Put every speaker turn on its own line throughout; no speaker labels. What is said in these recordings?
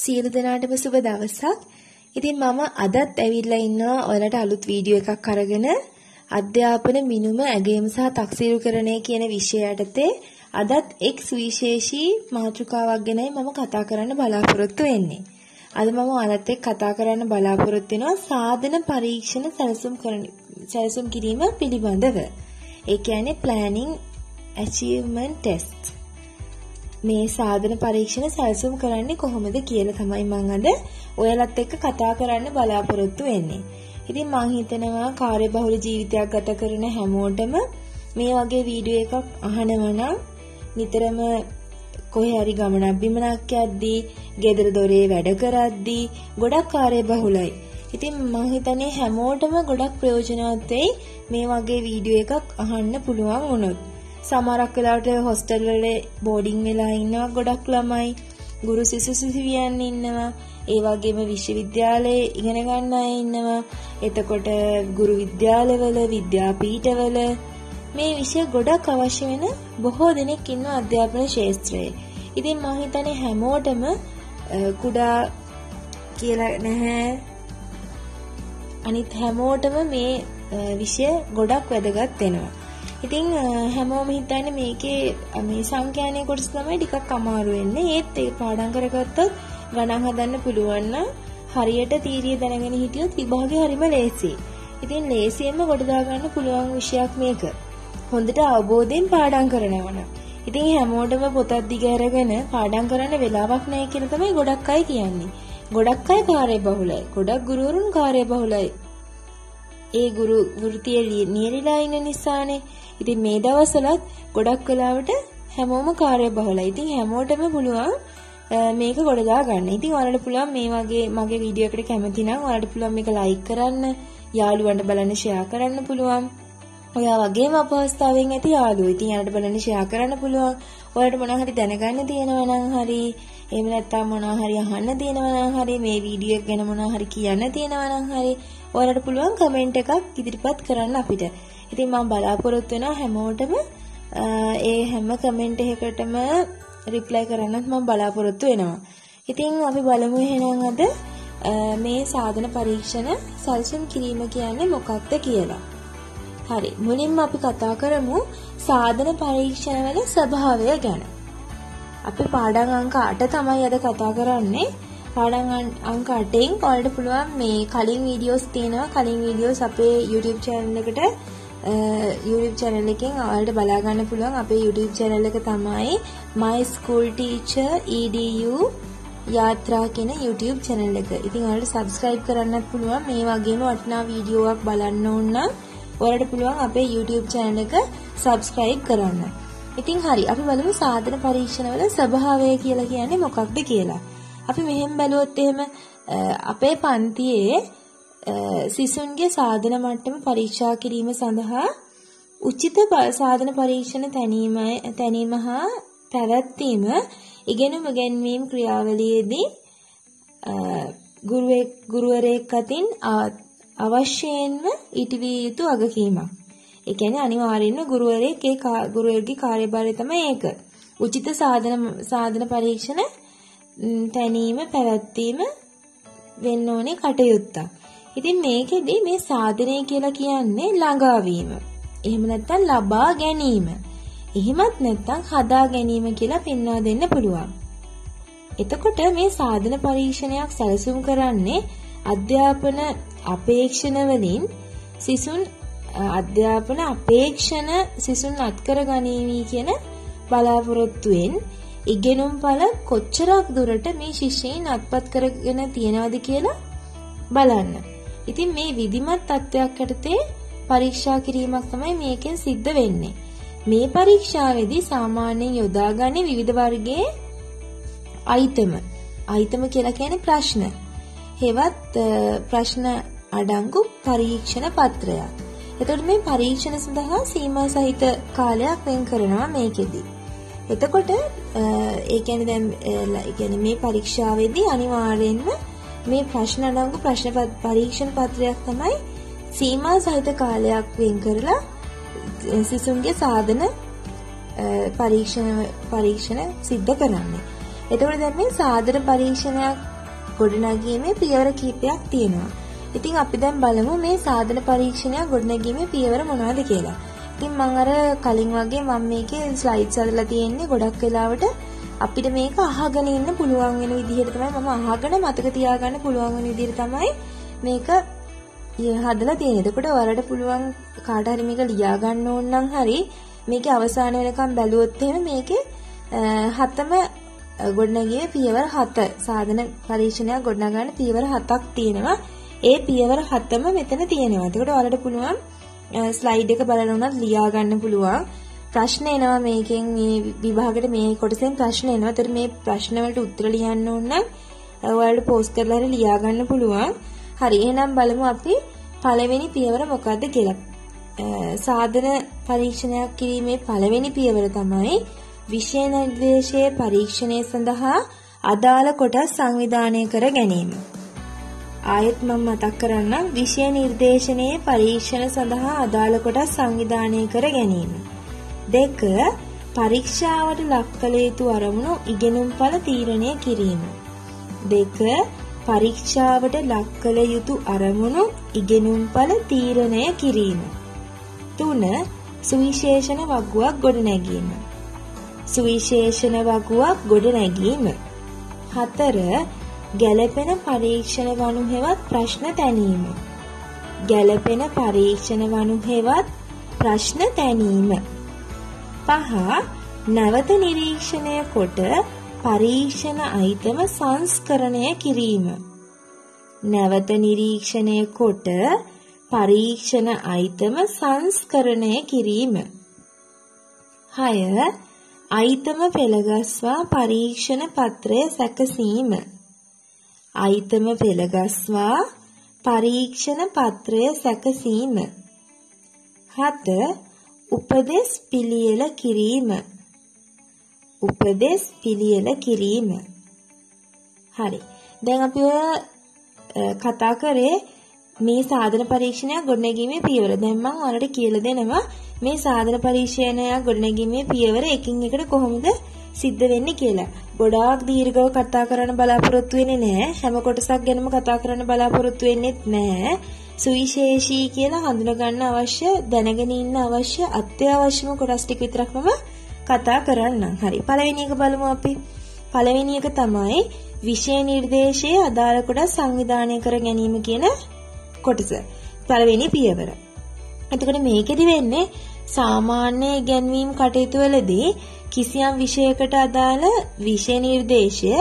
සියලු දෙනාටම සුබ දවසක්. ඉතින් මම අදත් ඇවිල්ලා ඉන්නවා ඔයාලට අලුත් වීඩියෝ එකක් අරගෙන අධ්‍යාපන මිනුම ඇගයීම සහ තක්සේරුකරණය කියන විෂය යටතේ අදත් එක් සුවිශේෂී මාතෘකාවක් ගැනයි මම කතා කරන්න බලාපොරොත්තු වෙන්නේ. අද මම ඔයාලත් එක්ක කතා කරන්න බලාපොරොත්තු වෙනවා සාධන පරීක්ෂණ සැලසුම් කරන සැලසුම් කිරීම පිළිබඳව. ඒ කියන්නේ planning achievement test. මේ සාධන පරීක්ෂණ සැලසුම් කරන්නේ කොහොමද කියලා තමයි මම අද ඔයාලත් එක්ක කතා කරන්න බලාපොරොත්තු වෙන්නේ. ඉතින් මම හිතනවා කාර්යබහුල ජීවිතයක් ගත කරන හැමෝටම මේ වගේ වීඩියෝ එකක් අහනවා නම් නිතරම කොහේ හරි ගමනක් බිමනක් යද්දී, ගෙදර දොරේ වැඩ කරද්දී ගොඩක් කාර්යබහුලයි. ඉතින් මම හිතන්නේ හැමෝටම ගොඩක් ප්‍රයෝජනවත් වෙයි මේ වගේ වීඩියෝ එකක් අහන්න පුළුවන් වුණොත්. සමහරක් වෙලාවට හොස්ටල් වල බෝඩින් වෙලා ඉන්නවා ගොඩක් ළමයි. ගුරු සිසු සිසුවියන් ඉන්නවා. ඒ වගේම විශ්වවිද්‍යාලයේ ඉගෙන ගන්න අය ඉන්නවා. එතකොට ගුරු විද්‍යාලවල, විද්‍යාපීඨවල මේ විෂය ගොඩක් අවශ්‍ය වෙන බොහෝ දෙනෙක් ඉන්නවා අධ්‍යාපන ශාස්ත්‍රයේ. ඉතින් මම හිතන්නේ හැමෝටම කුඩා කියලා නැහැ. අනිත් හැමෝටම මේ විෂය ගොඩක් වැදගත් වෙනවා. ඉතින් හැමෝම හිතන්නේ මේකේ මේ සංඛ්‍යානයේ කොටස තමයි ටිකක් අමාරු වෙන්නේ. ඒත් ඒක පාඩම් කරගත්තොත් ගණන් හදන්න පුළුවන් නම් හරියට තීරිය දැනගෙන හිටියොත් විභාගේ හරිම ලේසියි. ඉතින් ලේසියෙන්ම කොට දාගන්න පුළුවන් විෂයක් මේක. හොඳට අවබෝධයෙන් පාඩම් කරනවා නම්. ඉතින් හැමෝටම පොතක් දිග අරගෙන පාඩම් කරන්න වෙලාවක් නැහැ කියලා තමයි ගොඩක් අය කියන්නේ. ගොඩක් අය කාර්යබහුලයි. ගොඩක් ගුරුවරුන් කාර්යබහුලයි. ඒ ගුරු වෘත්තිය නියැලිලා ඉන්න නිසානේ. ඉතින් මේ දවස්වලත් ගොඩක් වෙලාවට හැමෝම කාර්යබහුලයි. ඉතින් හැමෝටම පුළුවන් මේක ගොඩදා ගන්න. ඉතින් ඔයාලට පුළුවන් මේ වගේ මගේ වීඩියෝ එකට කැමති නම් ඔයාලට පුළුවන් මේක ලයික් කරන්න, යාළුවන්ට බලන්න ෂෙයා කරන්න පුළුවන්. ඔයා වගේම අපහසුතාවයෙන් ඇති යාළුවෝ. ඉතින් යාළුවට බලන්න ෂෙයා කරන්න පුළුවන්. ඔයාලට මොනවා හරි දැනගන්න තියෙනවා නම් හරි, එහෙම නැත්නම් මොනවා හරි අහන්න තියෙනවා නම් හරි, මේ වීඩියෝ එක ගැන මොනවා හරි කියන්න තියෙනවා නම් හරි, ඔයාලට පුළුවන් කමෙන්ට් එකක් ඉදිරිපත් කරන්න අපිට. ඉතින් මම බලාපොරොත්තු වෙනවා හැමෝටම ඒ හැම කමෙන්ට් එකකටම රිප්ලයි කරන්නත් මම බලාපොරොත්තු වෙනවා. ඉතින් අපි බලමු එහෙනම් අද මේ සාධන පරීක්ෂණ සැලසුම් කිරීම කියන්නේ මොකක්ද කියලා. හරි මුලින්ම අපි කතා කරමු සාධන පරීක්ෂණවල ස්වභාවය ගැන. අපි පාඩම් අංක 8 තමයි අද කතා කරන්නේ. පාඩම් අංක 8න් ඔයාලට පුළුවන් මේ කලින් වීඩියෝස් තියෙනවා. කලින් වීඩියෝස් අපේ YouTube channel එකට YouTube channel එකෙන් ඔයාලට බලා ගන්න පුළුවන්. අපේ YouTube channel එක තමයි My School Teacher EDU යාත්‍රා කියන YouTube channel එක. ඉතින් ඔයාලට subscribe කරන්නත් පුළුවන්. මේ වගේම වටිනා වීඩියෝවක් බලන්න ඕන නම් ඔයාලට පුළුවන් අපේ YouTube channel එක subscribe කරන්න. ඉතින් හරි අපි බලමු සාධන පරීක්ෂණවල ස්වභාවය කියලා කියන්නේ මොකක්ද කියලා. අපි මෙහෙම බැලුවොත් එහෙම අපේ පන්තියේ සිසුන්ගේ සාධන මට්ටම පරීක්ෂා කිරීම සඳහා උචිත සාධන පරීක්ෂණ තැනීම තැනීම හා පැවැත්වීම ඉගෙනුම ගැන්වීම් ක්‍රියාවලියේදී ගුරුවරයෙක් අතින් අවශ්‍යයෙන්ම ඉටවිය යුතු වගකීමක්. ඒ කියන්නේ අනිවාර්යෙන්ම ගුරුවරයෙක් ඒ ගුරුවරගේ කාර්යභාරය තමයි ඒක. උචිත සාධන සාධන පරීක්ෂණ තැනීම පැවැත්වීම වෙන්න ඕනේ කටයුත්තක්. ඉතින් මේකෙදි මේ සාධනය කියලා කියන්නේ ළඟාවීම. එහෙම නැත්නම් ලබා ගැනීම. එහෙමත් නැත්නම් හදා ගැනීම කියලා පෙන්වා දෙන්න පුළුවන්. එතකොට මේ සාධන පරීක්ෂණයක් සැලසුම් කරන්නේ අධ්‍යාපන අපේක්ෂණ වලින් සිසුන් අධ්‍යාපන අපේක්ෂණ සිසුන් අත්කර ගනීවි කියන බලාපොරොත්තුවෙන් ඉගෙනුම් පළ කොච්චරක් දුරට මේ ශිෂ්‍යයින් අත්පත් කරගෙන තියෙනවද කියලා බලන්න. ඉතින් මේ විධිමත් තත්ත්වයක් යටතේ පරීක්ෂා කිරීමක් තමයි මේකෙන් සිද්ධ වෙන්නේ. මේ පරීක්ෂාවේදී සාමාන්‍යයෙන් යොදාගන්නේ විවිධ වර්ගයේ අයිතම. අයිතම කියලා කියන්නේ ප්‍රශ්න. හෙවත් ප්‍රශ්න අඩංගු පරීක්ෂණ පත්‍රයක්. එතකොට මේ පරීක්ෂණ සඳහා සීමා සහිත කාලයක් වෙන් කරනවා මේකෙදි. එතකොට ඒ කියන්නේ දැන් ඒ කියන්නේ මේ පරීක්ෂාවේදී අනිවාර්යයෙන්ම මේ ප්‍රශ්න අඩංගු ප්‍රශ්න පරීක්ෂණ පත්‍රයක් තමයි සීමා සහිත කාලයක් වෙන් කරලා සිසුන්ගේ සාධන පරීක්ෂණ පරීක්ෂණ සිද්ධ කරන්නේ. එතකොට දැන් මේ සාධන පරීක්ෂණයක් ගොඩනැගීමේ පියවර කිහිපයක් තියෙනවා. ඉතින් අපි දැන් බලමු මේ සාධන පරීක්ෂණයක් ගොඩනැගීමේ පියවර මොනවද කියලා. ඉතින් මම අර කලින් වගේ මම මේකේ ස්ලයිඩ්ස් හදලා තියෙන්නේ ගොඩක් වෙලාවට අපිට මේක අහගෙන ඉන්න පුළුවන් වෙන විදිහට තමයි මම අහගෙන මතක තියාගන්න පුළුවන් වෙන විදිහට තමයි මේක හදලා තියෙන්නේ. එතකොට ඔයාලට පුළුවන් කාට හරි මේක ලියා ගන්න ඕන නම් හරි මේකේ අවසාන වෙනකම් බැලුවොත් එහෙම මේකේ හතම ගොඩනැගියේ පියවර 7 සාධන පරීක්ෂණයක් ගොඩනගන්න පියවර 7ක් තියෙනවා. ඒ පියවර 7ම මෙතන තියෙනවා. එතකොට ඔයාලට පුළුවන් ස්ලයිඩ් එක බලලා උනත් ලියා ගන්න පුළුවන්. ප්‍රශ්න එනවා මේකෙන් මේ විභාගෙට මේ කොටසෙන් ප්‍රශ්න එනවා. ඒතර මේ ප්‍රශ්න වලට උත්තර ලියන්න ඕන නම් ඔයාලට පෝස්ට් කරලා හරි ලියා ගන්න පුළුවන්. හරි එහෙනම් බලමු අපි පළවෙනි පියවර මොකද්ද කියලා. සාධන පරීක්ෂණයක් කිරීමේ පළවෙනි පියවර තමයි විෂය නිර්දේශයේ පරීක්ෂණය සඳහා අදාළ කොටස් සංවිධානය කර ගැනීම. ආයෙත් මම මතක් කරන්නම් විෂය නිර්දේශනයේ පරීක්ෂණ සඳහා අදාළ කොටස් සංවිධානය කර ගැනීම. දෙක පරීක්ෂාවට ලක් කළ යුතු අරමුණු ඉගෙනුම්ඵල තීරණය කිරීම. දෙක පරීක්ෂාවට ලක් කළ යුතු අරමුණු ඉගෙනුම්ඵල තීරණය කිරීම. තුන සුවිශේෂණ වගුවක් ගොඩනැගීම. සුවිශේෂණ වගුවක් ගොඩනැගීම. හතර ගැළපෙන පරීක්ෂණ වනු හෙවත් ප්‍රශ්න තැනීම. ගැළපෙන පරීක්ෂණ වනු හෙවත් ප්‍රශ්න තැනීම. පහ නැවත නිරීක්ෂණය කොට පරීක්ෂණ අයිතම සංස්කරණය කිරීම. නැවත නිරීක්ෂණය කොට පරීක්ෂණ අයිතම සංස්කරණය කිරීම. 6. අයිතම පෙළගස්වා පරීක්ෂණ පත්‍රය සැකසීම. අයිතම පෙළගස්වා පරීක්ෂණ පත්‍රය සැකසීම. 7. උපදෙස් පිළියෙල කිරීම. උපදෙස් පිළියෙල කිරීම. හරි. දැන් අපි ඔය කතා කරේ මේ සාධන පරීක්ෂණයක් ගොඩනැගීමේ පියවර. දැන් මම ඔයාලට කියලා දෙනවා මේ සාධන පරීක්ෂණයක් ගොඩනැගීමේ පියවර එකින් එකට කොහොමද සිද්ධ වෙන්නේ කියලා. ගොඩාක් දීර්ඝව කතා කරන්න බලාපොරොත්තු වෙන්නේ නැහැ. හැම කොටසක් ගැනම කතා කරන්න බලාපොරොත්තු වෙන්නේත් නැහැ. සුවිශේෂී කියලා හඳුනා ගන්න අවශ්‍ය දැනගෙන ඉන්න අවශ්‍ය අත්‍යවශ්‍යම කොටස් ටික විතරක් මම කතා කරන්නම්. හරි. පළවෙනි එක බලමු අපි. පළවෙනි එක තමයි විෂය නිර්දේශයේ අදාළ කොටස් සංවිධානය කර ගැනීම කියන කොටස. පළවෙනි පියවර. එතකොට මේකෙදි වෙන්නේ සාමාන්‍ය ඉගැන්වීම් කටයුතු වලදී කිසියම් විෂයකට අදාළ විෂය නිර්දේශය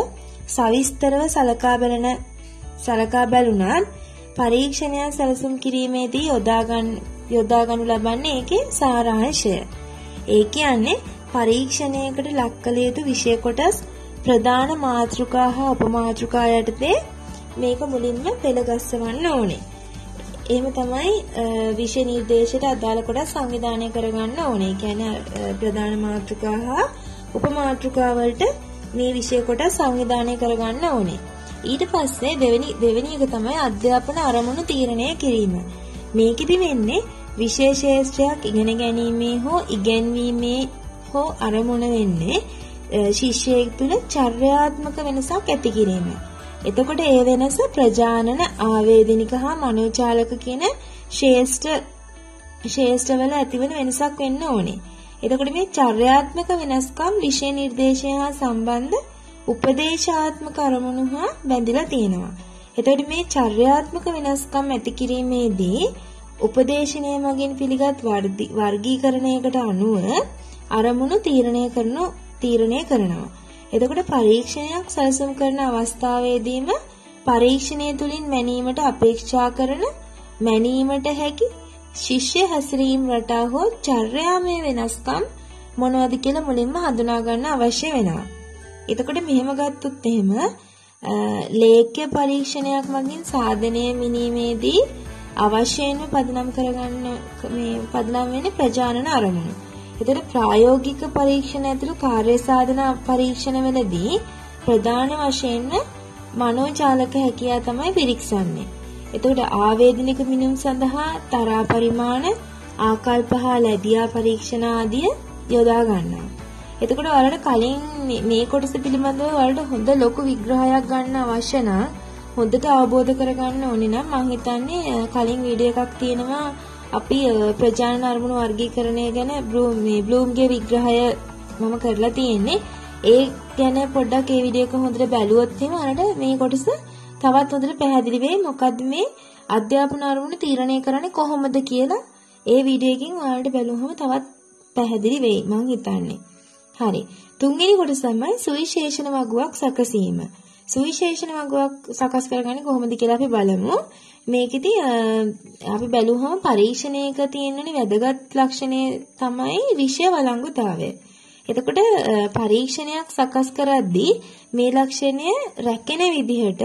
සවිස්තරව සලකා බලන සලකා බැලුණත් පරීක්ෂණයක් සැලසුම් කිරීමේදී යොදා ගන්න යොදා ගනු ලබන්නේ ඒකේ සාරාංශය. ඒ කියන්නේ පරීක්ෂණයකට ලක් කළ යුතු විෂය කොටස් ප්‍රධාන මාතෘකා හා උපමාතෘකා යටතේ මේක මුලින්ම පෙළගස්සවන්න ඕනේ. එහෙම තමයි විෂය නිර්දේශයට අදාළ කොටස් සංවිධානය කරගන්න ඕනේ. කියන්නේ ප්‍රධාන මාතෘකා හා උපමාතෘකා වලට මේ විෂය කොටස් සංවිධානය කරගන්න ඕනේ. ඊට පස්සේ දෙවෙනි දෙවෙනි එක තමයි අධ්‍යාපන අරමුණු තීරණය කිරීම. මේකෙදි වෙන්නේ විශේෂේෂ්ත්‍රයක් ඉගෙන ගැනීමේ හෝ ඉගෙනීමේ හෝ අරමුණ වෙන්නේ ශිෂ්‍යයෙක් තුළ චර්යාත්මක වෙනසක් ඇති කිරීම. එතකොට ඒ වෙනස ප්‍රජානන ආවේදනික හා මනෝචාලක කියන ශේෂ්ඨ ශේෂ්ඨවල ඇතිවන වෙනසක් වෙන්න ඕනේ. එතකොට මේ චර්යාත්මක වෙනස්කම් විෂය නිර්දේශය හා සම්බන්ධ උපදේශාත්මක අරමුණු හා බැඳිලා තියෙනවා. එතකොට මේ චර්යාත්මක වෙනස්කම් ඇති කිරීමේදී උපදේශනය මගින් පිළිගත් වර්ගීකරණයකට අනුව අරමුණු තීරණය කරන තීරණය කරනවා. එතකොට පරීක්ෂණයක් සැලසුම් කරන අවස්ථාවේදීම පරීක්ෂණය තුලින් මැනීමට අපේක්ෂා කරන මැනීමට හැකි ශිෂ්‍ය හැසිරීම් රටා හෝ චර්යාමය වෙනස්කම් මොනවද කියලා මුලින්ම හඳුනා ගන්න අවශ්‍ය වෙනවා. එතකොට මෙහෙම ගත්තොත් එහෙම ලේඛ්‍ය පරීක්ෂණයක් මගින් සාධනය මිනීමේදී අවශ්‍යයෙන්ම පදනම් කරගන්න මේ පදනම් වෙන්නේ ප්‍රජානන අරමුණු. එතකොට ප්‍රායෝගික පරීක්ෂණ ඇතුළු කාර්ය සාධන පරීක්ෂණවලදී ප්‍රධාන වශයෙන්ම මනෝචාලක හැකියාව තමයි පිරික්සන්නේ. එතකොට ආවේදනික මිනුම් සඳහා තරා පරිමාණ, ආකල්ප හා ලැබියා පරීක්ෂණ ආදිය යොදා ගන්නවා. එතකොට ඔයාලට කලින් මේ කොටස පිළිබඳව ඔයාලට හොඳ ලොකු විග්‍රහයක් ගන්න අවශ්‍ය නම් හොඳට අවබෝධ කරගන්න ඕනේ නම් මම හිතන්නේ කලින් වීඩියෝ එකක් තියෙනවා අපි ප්‍රජානන අරමුණු වර්ගීකරණය ගැන මේ බ්ලූම්ගේ විග්‍රහය මම කරලා තියෙන්නේ. ඒ ගැන පොඩ්ඩක් ඒ වීඩියෝ එක හොඳට බැලුවොත් එහෙම අරට මේ කොටස තවත් හොඳට පැහැදිලි වෙයි. මොකද්ද මේ අධ්‍යාපන අරමුණු තීරණය කරන්නේ කොහොමද කියලා ඒ වීඩියෝ එකකින් ඔයාලට බැලුවහම තවත් පැහැදිලි වෙයි මම හිතන්නේ. හරි. තුන්වෙනි කොටස තමයි සුවිශේෂණ වගුවක් සැකසීම. සුවිශේෂණ වගුවක් සකස් කරගන්නේ කොහොමද කියලා අපි බලමු. මේකෙදි අපි බැලුවහම පරීක්ෂණයක තියෙනනේ වැදගත් ලක්ෂණය තමයි විෂය වළංගුතාවය. එතකොට පරීක්ෂණයක් සකස් කරද්දී මේ ලක්ෂණය රැකෙන විදිහට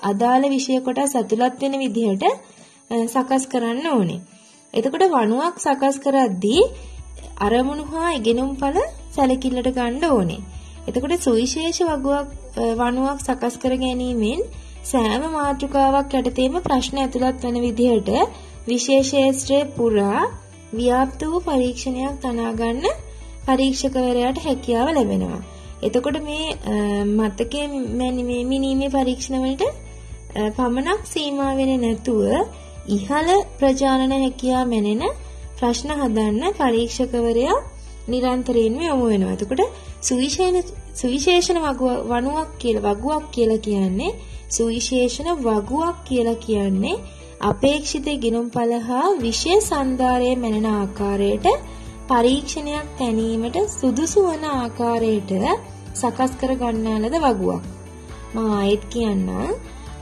අදාළ විෂය කොටස් ඇතුළත් වෙන විදිහට සකස් කරන්න ඕනේ. එතකොට වණුවක් සකස් කරද්දී අරමුණු හා ඉගෙනුම්ඵල සැලකිල්ලට ගන්න ඕනේ. එතකොට සුවිශේෂ වගුවක් වණුවක් සකස් කර ගැනීමෙන් සෑම මාතෘකාවක් යටතේම ප්‍රශ්න ඇතුළත් වන විදිහට විශේෂේත්‍රයේ පුරා ව්‍යාප්ත වූ පරීක්ෂණයක් තනා ගන්න පරීක්ෂකවරයාට හැකියාව ලැබෙනවා. එතකොට මේ මතකයේ මේ මිනීමේ පරීක්ෂණ වලට පමණක් සීමා වෙන්නේ නැතුව ඉහළ ප්‍රජානන හැකියාව මැනෙන ප්‍රශ්න හදන්න පරීක්ෂකවරයා නිරන්තරයෙන්ම යොමු වෙනවා. එතකොට සුවිශේෂ සුවිශේෂණ වණුවක් කියලා වගුවක් කියලා කියන්නේ සුවිශේෂණ වගුවක් කියලා කියන්නේ අපේක්ෂිත ගිනුම්ඵල හා විෂය සන්දාරයේ මැනෙන ආකාරයට පරීක්ෂණයක් තැනීමට සුදුසු වන ආකාරයට සකස් කර ගන්නා ලද වගුවක්. මම ආයෙත් කියන්නම්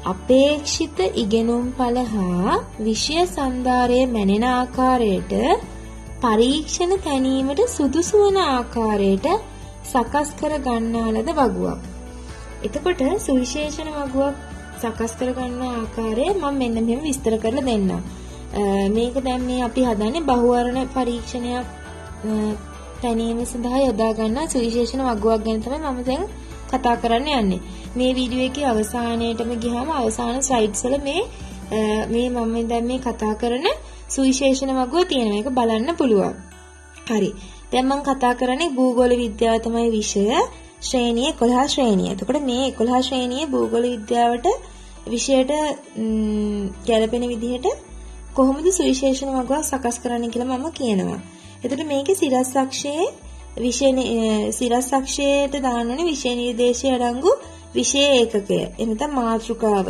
අපේක්ෂිත ඉගෙනුම්ඵල හා විෂය සන්දාරයේ මැනෙන ආකාරයට පරීක්ෂණ තැනීමට සුදුසු වන ආකාරයට සකස් කර ගන්නා ලද වගුවක්. එතකොට සුවිශේෂණ වගුවක් සකස් කර ගන්න ආකාරය මම මෙන්න මෙහෙම විස්තර කරලා දෙන්නම්. මේක දැන් මේ අපි හදන්නේ බහුවර්ණ පරීක්ෂණයක් පැනීම සඳහා යොදා ගන්නා සුවිශේෂණ වගුවක් ගැන තමයි මම දැන් කතා කරන්න යන්නේ. මේ වීඩියෝ එකේ අවසානයේටම ගියාම අවසාන ස්ලයිඩ්ස් වල මේ මේ මම දැන් මේ කතා කරන සුවිශේෂණ වගුව තියෙනවා. ඒක බලන්න පුළුවන්. හරි. දැන් මම කතා කරන්නේ භූගෝල විද්‍යාව තමයි විෂය. ශ්‍රේණිය 11 ශ්‍රේණිය. එතකොට මේ 11 ශ්‍රේණියේ භූගෝල විද්‍යාවට විෂයට ගැලපෙන විදිහට කොහොමද සුවිශේෂණ වගුවක් සකස් කරන්න කියලා මම කියනවා. එතකොට මේකේ සිරස්ක්ෂයේ විෂය සිරස්ක්ෂයට දාන්න ඕනේ විෂය නිර්දේශය අඩංගු විෂය ඒකකය. එහෙනම් මාතෘකාව.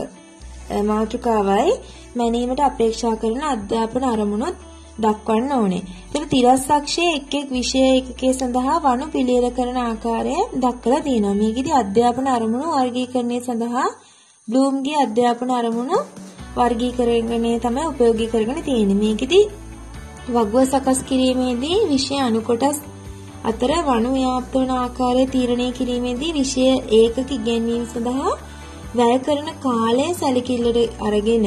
මාතෘකාවයි මැනීමට අපේක්ෂා කරන අධ්‍යාපන අරමුණුත් දක්වන්න ඕනේ. එතන තිරස්ක්ෂයේ එක් එක් විෂය ඒකකයේ සඳහා වණු පිළියෙල කරන ආකාරය දක්වලා තියෙනවා. මේකෙදි අධ්‍යාපන අරමුණු වර්ගීකරණය සඳහා බ්ලූම්ගේ අධ්‍යාපන අරමුණු වර්ගීකරණය තමයි උපයෝගී කරගෙන තියෙන්නේ. මේකෙදි වගුව සකස් කිරීමේදී විෂය අණු කොටස් අතර වණු ව්‍යාප්ත වන ආකාරය තීරණය කිරීමේදී විෂය ඒකක ඉගෙනීම සඳහා වැය කරන කාලය සැලකිල්ලට අරගෙන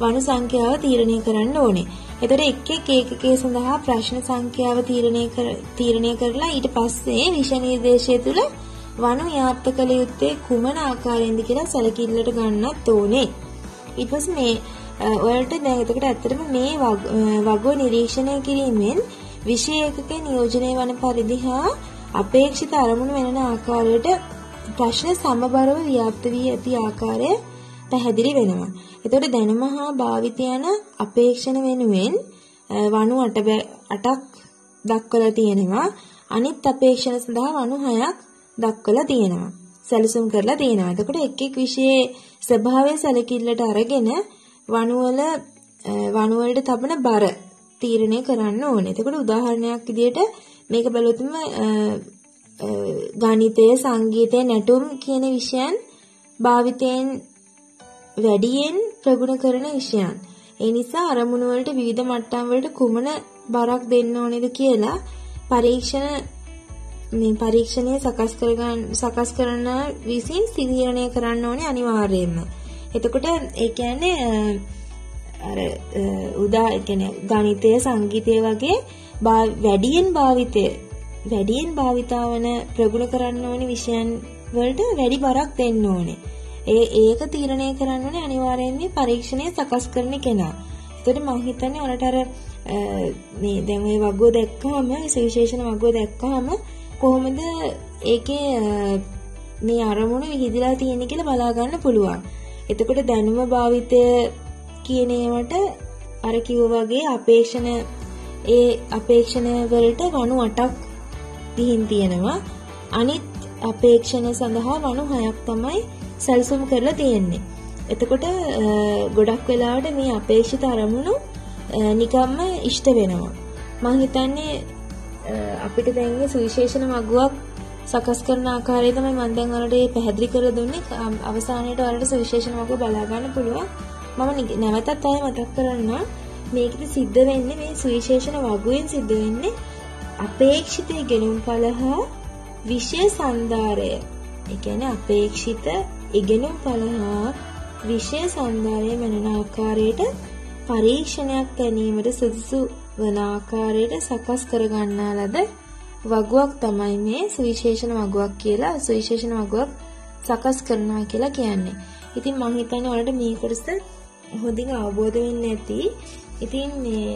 වණු සංඛ්‍යාව තීරණය කරන්න ඕනේ. එතකොට එක් එක් ඒකකයේ සඳහා ප්‍රශ්න සංඛ්‍යාව තීරණය කර තීරණය කරලා ඊට පස්සේ විෂය නිර්දේශය තුළ වණු යාප්ත කළ යුත්තේ කුමන ආකාරයෙන්ද කියලා සැලකිල්ලට ගන්නත් ඕනේ. ඊට පස්සේ මේ ඔයාලට දැන් එතකොට ඇත්තටම මේ වගුව නිරීක්ෂණය කිරීමෙන් විෂය ඒකකයේ නියෝජනය වන පරිදි හා අපේක්ෂිත අරමුණු වෙනන ආකාරයට ප්‍රශ්න සමබරව ව්‍යාප්ත වී ඇති ආකාරය පැහැදිලි වෙනවා. එතකොට දැනුම හා භාවිත යන අපේක්ෂණ වෙනුවෙන් වණු 8ක් දක්වලා තියෙනවා. අනිත් අපේක්ෂණ සඳහා වණු 6ක් දක්වලා තියෙනවා. සැලසුම් කරලා තියෙනවා. එතකොට එක් එක් විෂයේ ස්වභාවය සැලකිල්ලට අරගෙන වණු වල වණු වලට තබන බර තීරණය කරන්න ඕනේ. එතකොට උදාහරණයක් විදිහට මේක බලුවොත්ම ගණිතය, සංගීතය, නැටුම් කියන විෂයන් භාවිතයෙන් වැඩියෙන් ප්‍රගුණ කරන විෂයන්. ඒ නිසා අරමුණු වලට විවිධ මට්ටම් වලට කුමන බරක් දෙන්න ඕනේද කියලා පරීක්ෂණ මේ පරීක්ෂණය සකස් කරගන්න සකස් කරන විසින් සිහිරණය කරන්න ඕනේ අනිවාර්යයෙන්ම. එතකොට ඒ කියන්නේ අර උදා කියන්නේ ගණිතය සංගීතය වගේ වැඩියෙන් භාවිතය වැඩියෙන් භාවිතා වන ප්‍රගුණ කරන්න ඕනේ විෂයන් වලට වැඩි බරක් දෙන්න ඕනේ. ඒ ඒක තීරණය කරන්න ඕනේ අනිවාර්යයෙන් මේ පරීක්ෂණය සකස් කරන කෙනා. ඒතකොට මම හිතන්නේ ඔයාලට අර මේ දැන් ওই වගුව දැක්කම විශේෂණ වගුව දැක්කම කොහොමද ඒකේ මේ අරමුණ විහිදලා තියෙන්නේ කියලා බලා ගන්න පුළුවන්. එතකොට දැනුම භාවිතය කියන ඒවට අර කිව්වා වගේ අපේක්ෂණ ඒ අපේක්ෂණ වලට වණු 8ක් ගිහින් තියෙනවා. අනිත් අපේක්ෂණ සඳහා වණු 6ක් තමයි සැලසුම් කරලා තියෙන්නේ. එතකොට ගොඩක් වෙලාවට මේ අපේක්ෂිත අරමුණු නිකම්ම ඉෂ්ට වෙනවා. මං හිතන්නේ අපිට දැන් සුවිශේෂණ මගුවක් සකස් කරන ආකාරය තමයි මම දැන් ඔයාලට පැහැදිලි කරලා දුන්නේ. අවසානයේට ඔයාලට සුවිශේෂණ මගුව බලා ගන්න පුළුවන්. මම නැවතත් ආයෙ මතක් කරන්නම්. මේකෙදි සිද්ධ වෙන්නේ මේ සුවිශේෂණ වගුවෙන් සිද්ධ වෙන්නේ අපේක්ෂිත ඉගෙනුම් ඵල හා විෂය සන්දාරය. ඒ කියන්නේ අපේක්ෂිත ඉගෙනුම් ඵල හා විෂය සන්දාරය මනන ආකාරයට පරීක්ෂණයක් ගැනීමට සුදුසු වන ආකාරයට සකස් කරගන්නා ලද වගුවක් තමයි මේ සුවිශේෂණ වගුවක් කියලා සුවිශේෂණ වගුවක් සකස් කරනවා කියලා කියන්නේ. ඉතින් මම හිතන්නේ ඔයාලට මේ කොටස හොඳින් අවබෝධ වෙන්න ඇති. ඉතින් මේ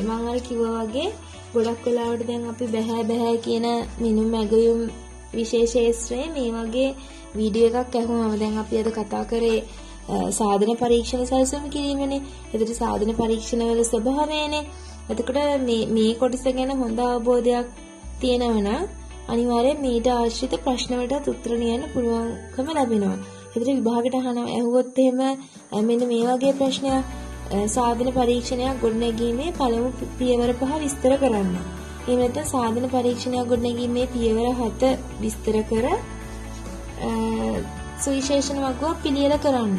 මම අර කිව්වා වගේ ගොඩක් වෙලාවට දැන් අපි බෑ බෑ කියන මිනුම් මැගයුම් විශේෂේස්ත්‍රයේ මේ වගේ වීඩියෝ එකක් ඇහුවම දැන් අපි අද කතා කරේ සාධන පරීක්ෂණ සැලසුම් කිරීමනේ. එතකොට සාධන පරීක්ෂණ වල ස්වභාවයනේ. එතකොට මේ මේ කොටස ගැන හොඳ අවබෝධයක් තියෙනවනම් අනිවාර්යෙන් මීට ආශ්‍රිත ප්‍රශ්න වලට උත්තර ලියන්න පුළුවන්කම ලැබෙනවා. එතකොට විභාගයට අහනවා ඇහුවොත් එහෙම මෙන්න මේ වගේ ප්‍රශ්නයක් සාධන පරීක්ෂණයක් ගොඩනැගීමේ පළමු පියවර පහ විස්තර කරන්න. එහෙම නැත්නම් සාධන පරීක්ෂණයක් ගොඩනැගීමේ පියවර 7 විස්තර කර සුවිශේෂණ වගුවක් පිළියෙල කරන්න.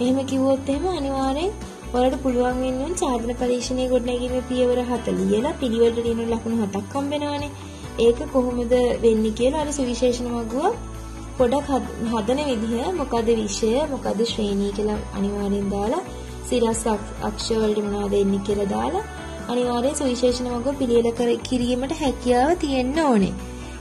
එහෙම කිව්වොත් එහෙම අනිවාර්යෙන් ඔයාලට පුළුවන් වෙන්නේ සාධන පරීක්ෂණයේ ගොඩනැගීමේ පියවර 7 ලියලා පිළිවෙලට ලියන ලකුණු 7ක් හම්බ ඒක කොහොමද වෙන්නේ කියලා අර සුවිශේෂණ වගුව පොඩක් හදන විදිහ මොකද විෂය මොකද ශ්‍රේණී කියලා අනිවාර්යෙන් දාලා සිරස් අක්ෂර වලට මොනවද එන්නේ කියලා දාලා අනිවාර්යෙන් සුවිශේෂණ වගුව පිළියෙල කර කිරීමට හැකියාව තියෙන්න ඕනේ.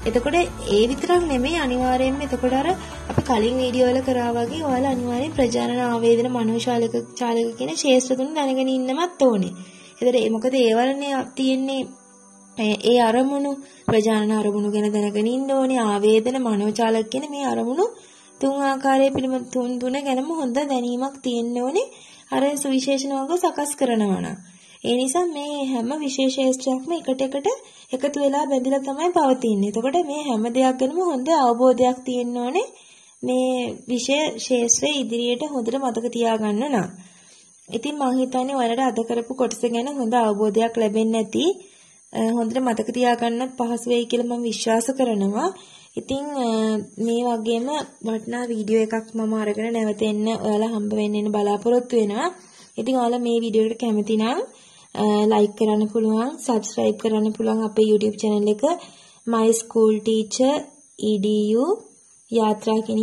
එතකොට ඒ විතරක් නෙමෙයි අනිවාර්යයෙන්ම එතකොට අර අපි කලින් වීඩියෝ වල කරා වගේ ඔයාලා අනිවාර්යෙන් ප්‍රජානන ආවේදන මනෝශාලක චාලක කියන ශේෂ්ත්‍ර තුන දැනගෙන ඉන්නමත් ඕනේ. එතකොට ඒ මොකද ඒවලනේ තියෙන්නේ? ඒ අරමුණු ප්‍රජානන අරමුණු ගැන දැනගෙන ඉන්න ඕනේ. ආවේදන මනෝචාලක කියන මේ අරමුණු තුන් ආකාරයේ පිළිබඳ තුන් තුන ගැනම හොඳ දැනීමක් තියෙන්න ඕනේ. අර සුවිශේෂණ වගේ සකස් කරනවා නම්. ඒ නිසා මේ හැම විශේෂ ශේෂ්ත්‍රයක්ම එකට එකට එකතු වෙලා බැඳිලා තමයි පවතින්නේ. එතකොට මේ හැම දෙයක් ගැනම හොඳ අවබෝධයක් තියෙන්න ඕනේ. මේ විශේෂ ශේෂ්ත්‍රය ඉදිරියට හොඳට මතක තියාගන්න නම්. ඉතින් මම හිතන්නේ ඔයාලට අද කරපු කොටස ගැන හොඳ අවබෝධයක් ලැබෙන්න ඇති. හොඳට මතක තියාගන්නත් පහසු වෙයි කියලා මම විශ්වාස කරනවා. ඉතින් මේ වගේම වටිනා වීඩියෝ එකක් මම අරගෙන නැවත එන්න ඔයාලා හම්බ වෙන්න බලාපොරොත්තු වෙනවා. ඉතින් ඔයාලා මේ වීඩියෝ එකට කැමති නම් ලයික් කරන්න පුළුවන් subscribe කරන්න පුළුවන් අපේ YouTube channel එක. My school teacher edu යාත්‍රා කියන